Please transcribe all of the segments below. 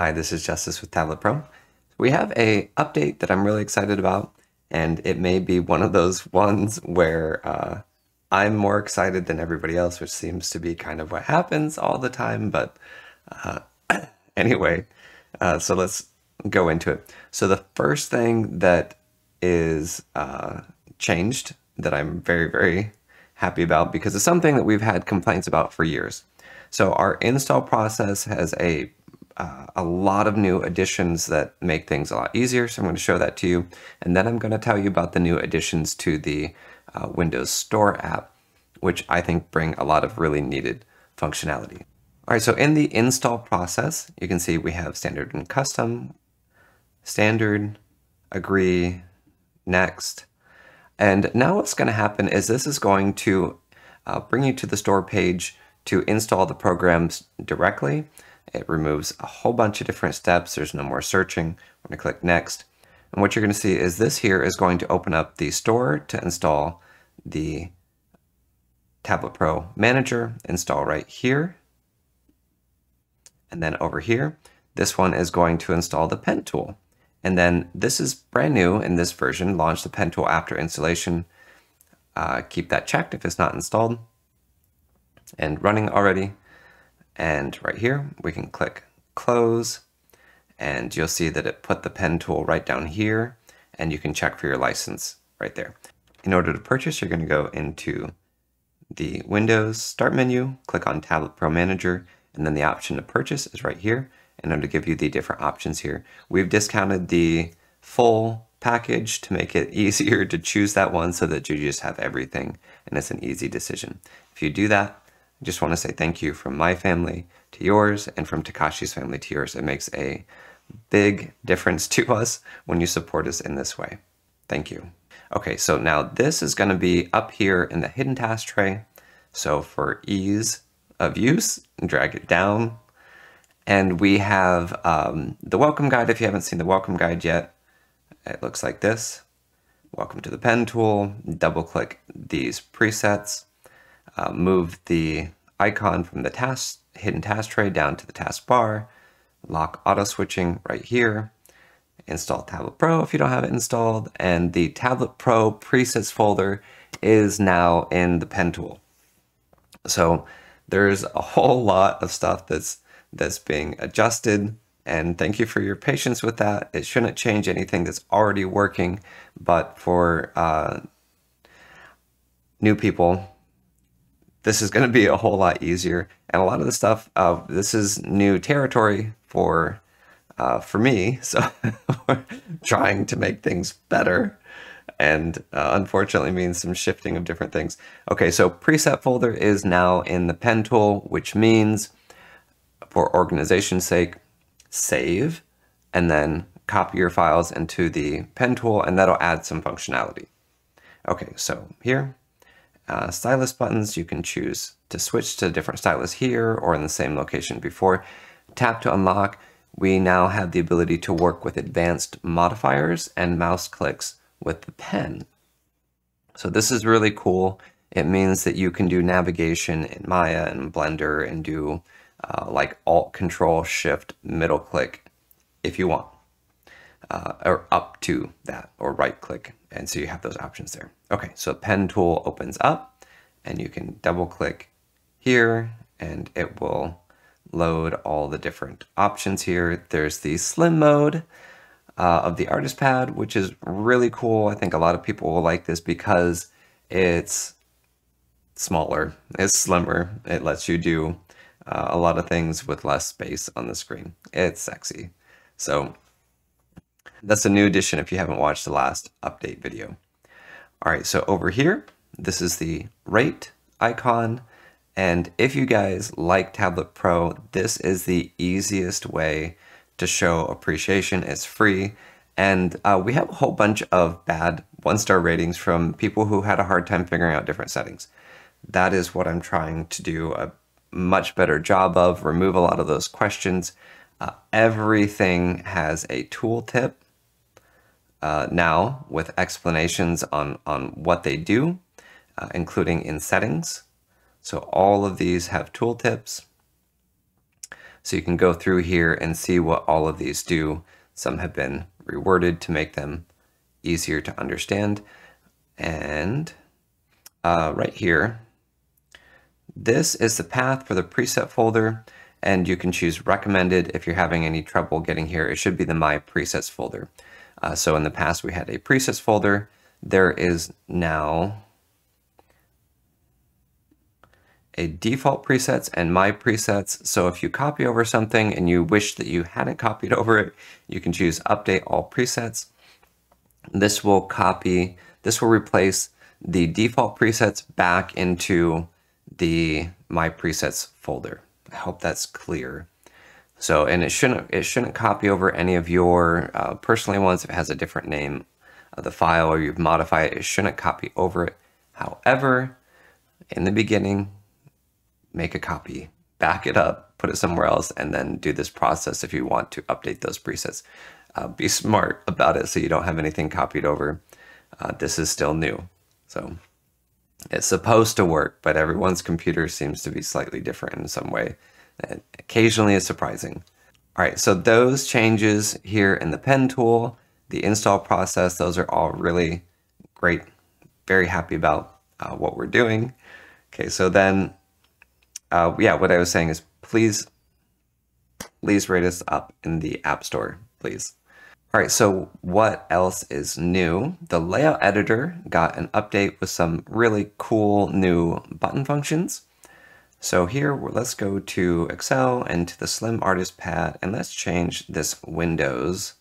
Hi, this is Justice with Tablet Pro. We have a update that I'm really excited about, and it may be one of those ones where uh, I'm more excited than everybody else, which seems to be kind of what happens all the time. But uh, anyway, uh, so let's go into it. So the first thing that is uh, changed that I'm very, very happy about because it's something that we've had complaints about for years. So our install process has a uh, a lot of new additions that make things a lot easier. So I'm going to show that to you. And then I'm going to tell you about the new additions to the uh, Windows Store app, which I think bring a lot of really needed functionality. All right, so in the install process, you can see we have standard and custom, standard, agree, next. And now what's going to happen is this is going to uh, bring you to the store page to install the programs directly. It removes a whole bunch of different steps. There's no more searching. I'm going to click next. And what you're going to see is this here is going to open up the store to install the Tablet Pro Manager, install right here. And then over here, this one is going to install the pen tool. And then this is brand new in this version, launch the pen tool after installation. Uh, keep that checked if it's not installed and running already. And right here, we can click close and you'll see that it put the pen tool right down here and you can check for your license right there. In order to purchase, you're going to go into the Windows Start menu, click on Tablet Pro Manager, and then the option to purchase is right here. And going to give you the different options here. We've discounted the full package to make it easier to choose that one so that you just have everything and it's an easy decision. If you do that, I just want to say thank you from my family to yours and from Takashi's family to yours. It makes a big difference to us when you support us in this way. Thank you. Okay, so now this is going to be up here in the hidden task tray. So for ease of use, drag it down. And we have um, the welcome guide. If you haven't seen the welcome guide yet, it looks like this. Welcome to the pen tool. Double click these presets uh, move the icon from the task hidden task tray down to the taskbar, lock auto switching right here, install Tablet Pro if you don't have it installed, and the Tablet Pro presets folder is now in the pen tool. So there's a whole lot of stuff that's that's being adjusted and thank you for your patience with that. It shouldn't change anything that's already working, but for uh, new people, this is going to be a whole lot easier. And a lot of the stuff, uh, this is new territory for uh, for me. So trying to make things better and uh, unfortunately means some shifting of different things. Okay, so preset folder is now in the pen tool, which means for organization's sake, save and then copy your files into the pen tool and that'll add some functionality. Okay, so here uh, stylus buttons, you can choose to switch to a different stylus here or in the same location before. Tap to unlock, we now have the ability to work with advanced modifiers and mouse clicks with the pen. So this is really cool. It means that you can do navigation in Maya and Blender and do uh, like Alt Control Shift middle click if you want, uh, or up to that, or right click and so you have those options there. Okay, so pen tool opens up and you can double click here and it will load all the different options here. There's the slim mode uh, of the artist pad, which is really cool. I think a lot of people will like this because it's smaller, it's slimmer. It lets you do uh, a lot of things with less space on the screen. It's sexy. So that's a new addition if you haven't watched the last update video. All right, so over here, this is the rate icon. And if you guys like Tablet Pro, this is the easiest way to show appreciation. It's free. And uh, we have a whole bunch of bad one-star ratings from people who had a hard time figuring out different settings. That is what I'm trying to do a much better job of, remove a lot of those questions. Uh, everything has a tooltip uh, now with explanations on, on what they do, uh, including in settings. So all of these have tooltips. So you can go through here and see what all of these do. Some have been reworded to make them easier to understand. And uh, right here, this is the path for the preset folder and you can choose recommended if you're having any trouble getting here. It should be the My Presets folder. Uh, so in the past we had a presets folder. There is now a default presets and my presets. So if you copy over something and you wish that you hadn't copied over it, you can choose update all presets. This will copy, this will replace the default presets back into the my presets folder. I hope that's clear. So, and it shouldn't it shouldn't copy over any of your uh, personally ones if it has a different name of the file or you've modified it. It shouldn't copy over it. However, in the beginning, make a copy, back it up, put it somewhere else, and then do this process if you want to update those presets. Uh, be smart about it so you don't have anything copied over. Uh, this is still new. So it's supposed to work, but everyone's computer seems to be slightly different in some way. Occasionally is surprising. All right, so those changes here in the pen tool, the install process, those are all really great. Very happy about uh, what we're doing. Okay, so then uh, yeah, what I was saying is please, please rate us up in the App Store, please. All right, so what else is new? The layout editor got an update with some really cool new button functions. So here, let's go to Excel and to the Slim Artist Pad, and let's change this Windows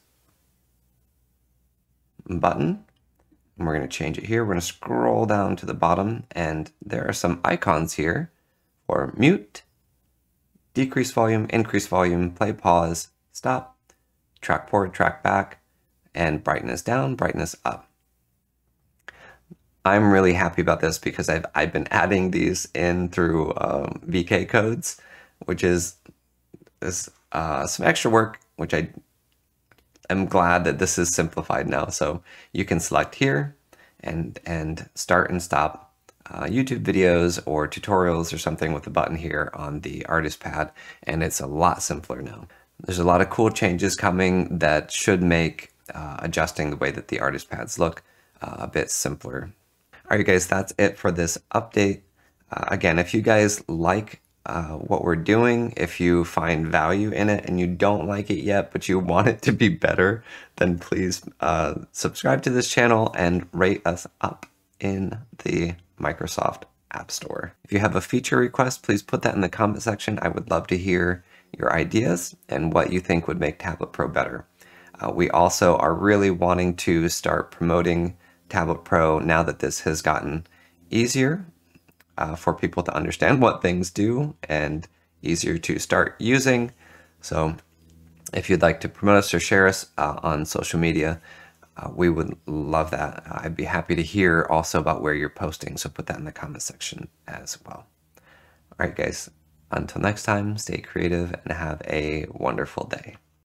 button. And we're gonna change it here. We're gonna scroll down to the bottom, and there are some icons here for mute, decrease volume, increase volume, play pause, stop, track forward, track back, and brightness down, brightness up. I'm really happy about this because I've, I've been adding these in through um, VK codes, which is this, uh, some extra work, which I am glad that this is simplified now. So you can select here and, and start and stop uh, YouTube videos or tutorials or something with the button here on the artist pad and it's a lot simpler now. There's a lot of cool changes coming that should make uh, adjusting the way that the artist pads look uh, a bit simpler. All right guys, that's it for this update. Uh, again, if you guys like uh, what we're doing, if you find value in it and you don't like it yet, but you want it to be better, then please uh, subscribe to this channel and rate us up in the Microsoft App Store. If you have a feature request, please put that in the comment section. I would love to hear your ideas and what you think would make Tablet Pro better. Uh, we also are really wanting to start promoting Tablet Pro now that this has gotten easier uh, for people to understand what things do and easier to start using. So if you'd like to promote us or share us uh, on social media, uh, we would love that. I'd be happy to hear also about where you're posting, so put that in the comment section as well. All right, guys, until next time, stay creative and have a wonderful day.